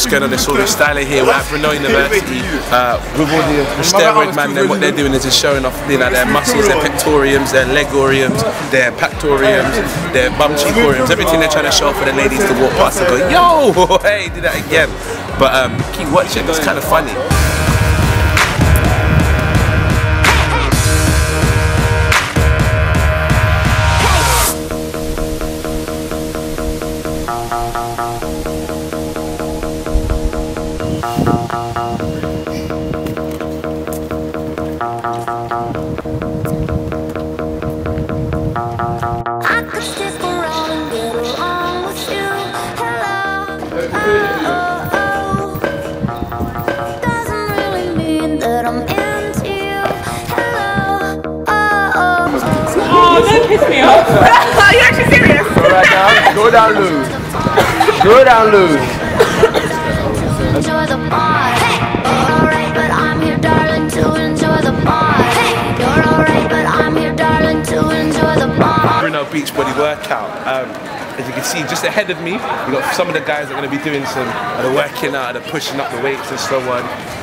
what's going on? It's all Styler here. We're at Brunel University. Uh, the, the steroid man, then what they're doing is just showing off you know, their muscles, their pectoriums, their legoriums, their pectoriums, their bum cheekoriums, everything they're trying to show off for the ladies to walk past and go, yo, hey, do that again. But um, keep watching, it's kind of funny. I Don't piss me off. Are you actually serious? Go right down. Go down loose. Go down loose. Enjoy the party. You're alright, but I'm here, darling, to enjoy the party. You're alright, but I'm here, darling, to enjoy the party. Brunel Beach Body Workout. Um, as you can see, just ahead of me, we got some of the guys that are going to be doing some of the working out, the pushing up the weights and so on.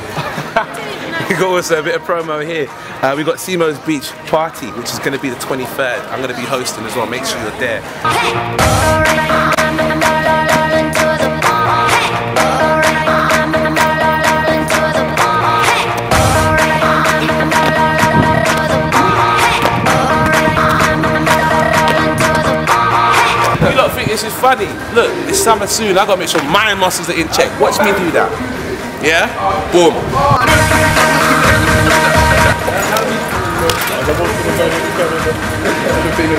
We got also a bit of promo here. Uh, we got Semo's Beach Party, which is going to be the 23rd. I'm going to be hosting as well. Make sure you're there. You lot think this is funny? Look, it's summer soon. I got to make sure my muscles are in check. Watch me do that. Yeah? Boom. God,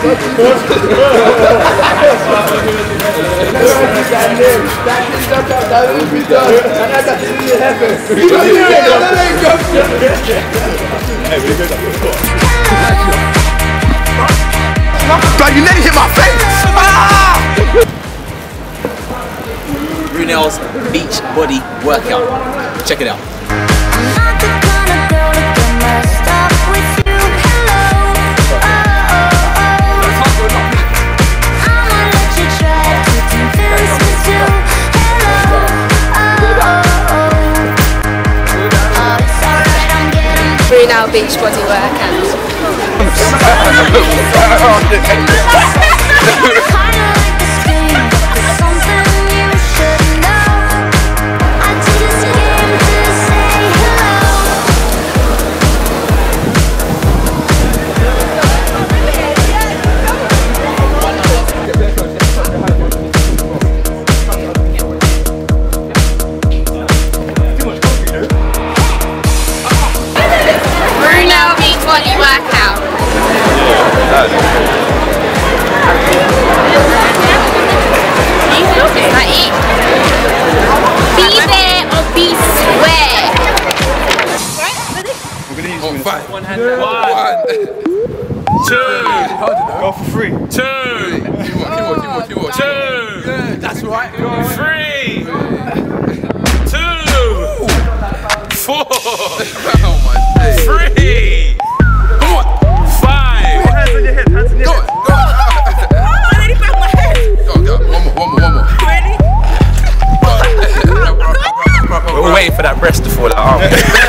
you it hit my face. Brunel's Beach Body Workout. Check it out. Brunel Beach Body Workout. right. Three. Two. Four. Oh. Three. On. Hands on your head. Hands on your head. Go on. I my head. Go on. One more. One more. One more. Ready? We're waiting for that breast to fall out,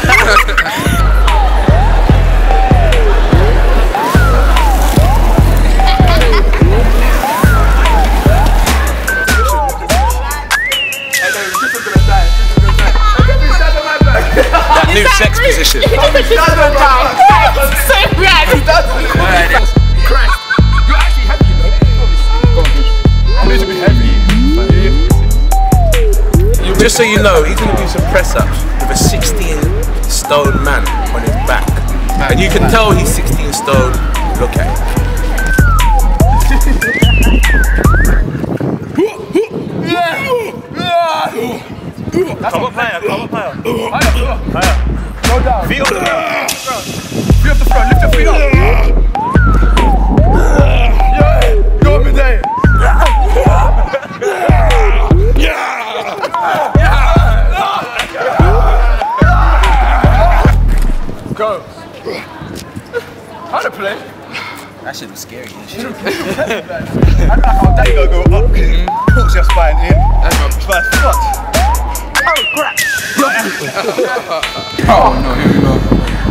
so you know, he's gonna do some press ups with a 16 stone man on his back. And you can tell he's 16 stone. Look at him. I don't know how You gotta go up, hooks your spine in. First foot.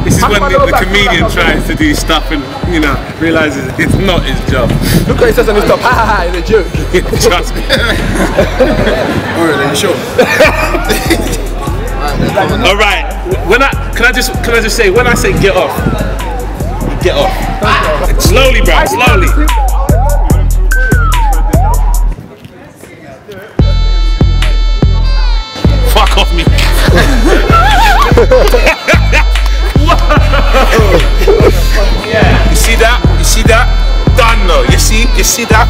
This is when the, the comedian tries to do stuff and, you know, realizes it's not his job. Look what it says on his top. Ha ha ha, it's a joke. Trust me. Alright, then sure. All right. When I can I just can I just say when I say get off, you get off. Slowly, bro. Slowly. Fuck off me. You see that? You see that? Done though. You see? You see that?